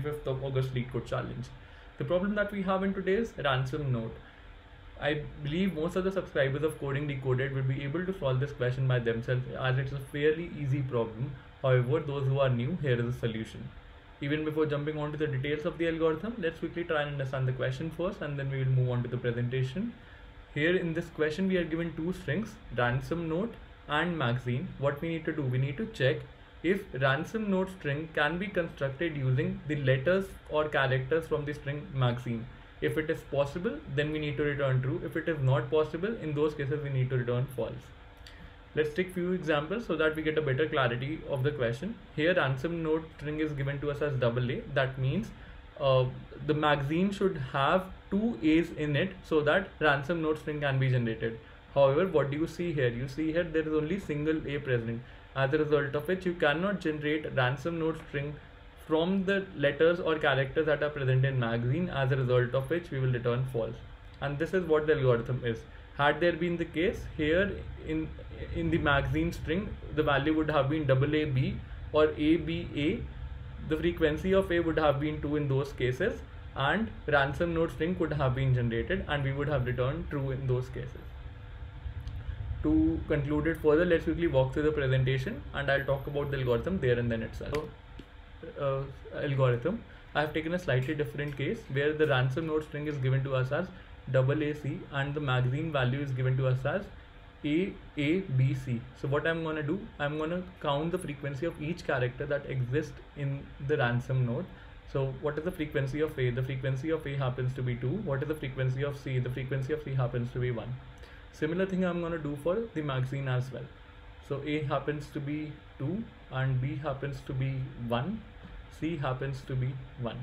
25th of August LeetCode Challenge. The problem that we have in today's ransom note. I believe most of the subscribers of Coding Decoded will be able to solve this question by themselves as it's a fairly easy problem. However, those who are new, here is a solution. Even before jumping on to the details of the algorithm, let's quickly try and understand the question first and then we will move on to the presentation. Here in this question, we are given two strings, ransom note and magazine. What we need to do, we need to check if ransom note string can be constructed using the letters or characters from the string magazine. If it is possible, then we need to return true. If it is not possible, in those cases, we need to return false. Let's take few examples so that we get a better clarity of the question. Here ransom note string is given to us as double A. That means uh, the magazine should have two A's in it so that ransom note string can be generated. However, what do you see here? You see here there is only single A present. As a result of which you cannot generate ransom note string from the letters or characters that are present in magazine as a result of which we will return false. And this is what the algorithm is. Had there been the case here in in the magazine string the value would have been double a b or a b a. The frequency of a would have been 2 in those cases and ransom note string could have been generated and we would have returned true in those cases to conclude it further let's quickly walk through the presentation and i'll talk about the algorithm there and then itself so, uh, algorithm i have taken a slightly different case where the ransom note string is given to us as double AC and the magazine value is given to us as A, A, B, C. So what I'm going to do, I'm going to count the frequency of each character that exists in the ransom note. So what is the frequency of A? The frequency of A happens to be 2. What is the frequency of C? The frequency of C happens to be 1. Similar thing I'm going to do for the magazine as well. So A happens to be 2 and B happens to be 1. C happens to be 1.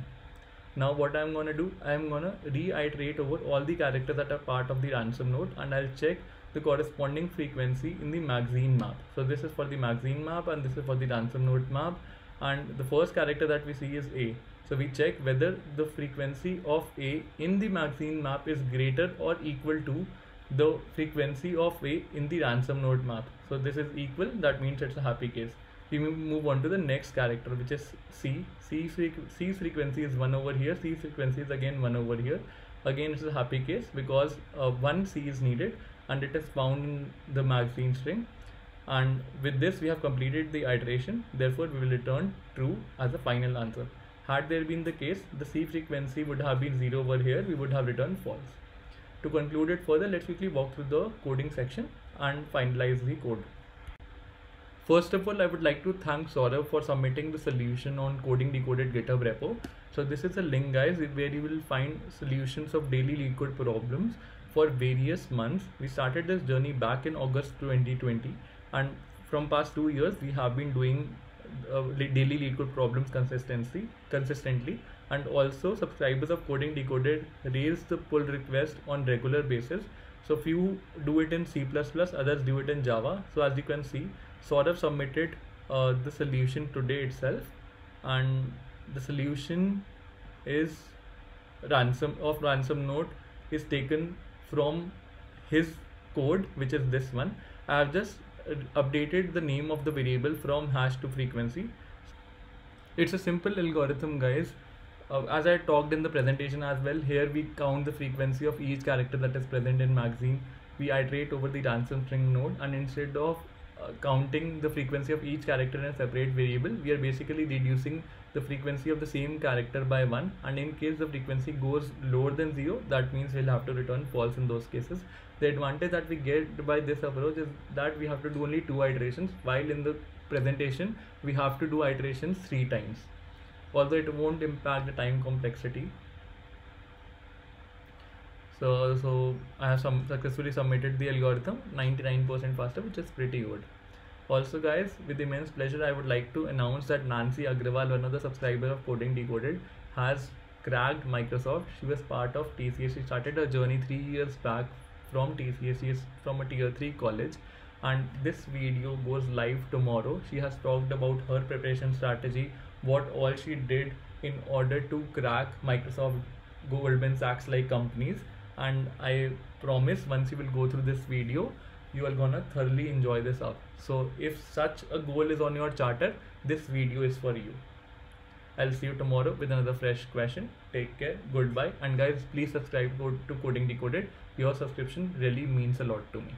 Now what I'm gonna do, I'm gonna reiterate over all the characters that are part of the ransom note and I'll check the corresponding frequency in the magazine map. So this is for the magazine map and this is for the ransom note map and the first character that we see is A. So we check whether the frequency of A in the magazine map is greater or equal to the frequency of A in the ransom note map. So this is equal, that means it's a happy case we move on to the next character which is C. C frequency is 1 over here, C frequency is again 1 over here. Again it's a happy case because uh, one C is needed and it is found in the magazine string and with this we have completed the iteration therefore we will return true as the final answer. Had there been the case the C frequency would have been 0 over here we would have returned false. To conclude it further let's quickly walk through the coding section and finalize the code. First of all, I would like to thank Saurabh for submitting the solution on coding decoded GitHub repo. So this is a link guys where you will find solutions of daily LeetCode problems for various months. We started this journey back in August 2020 and from past two years we have been doing uh, daily LeetCode problems consistently, consistently and also subscribers of coding decoded raise the pull request on regular basis. So few do it in C++, others do it in Java. So as you can see, Saurabh submitted uh, the solution today itself and the solution is ransom of ransom note is taken from his code which is this one I have just updated the name of the variable from hash to frequency it's a simple algorithm guys uh, as I talked in the presentation as well here we count the frequency of each character that is present in magazine. We iterate over the ransom string node and instead of uh, counting the frequency of each character in a separate variable we are basically reducing the frequency of the same character by 1 and in case the frequency goes lower than 0 that means we'll have to return false in those cases. The advantage that we get by this approach is that we have to do only two iterations while in the presentation we have to do iterations three times although it won't impact the time complexity. So so I have some successfully submitted the algorithm 99% faster which is pretty good. Also guys with immense pleasure I would like to announce that Nancy Agrawal one of the subscribers of Coding Decoded has cracked Microsoft. She was part of TCS she started her journey three years back from TCS from a tier 3 college. And this video goes live tomorrow. She has talked about her preparation strategy what all she did in order to crack Microsoft Goldman Sachs like companies and I promise once you will go through this video you are gonna thoroughly enjoy this up so if such a goal is on your charter this video is for you I'll see you tomorrow with another fresh question. Take care. Goodbye. And guys, please subscribe to Coding Decoded. Your subscription really means a lot to me.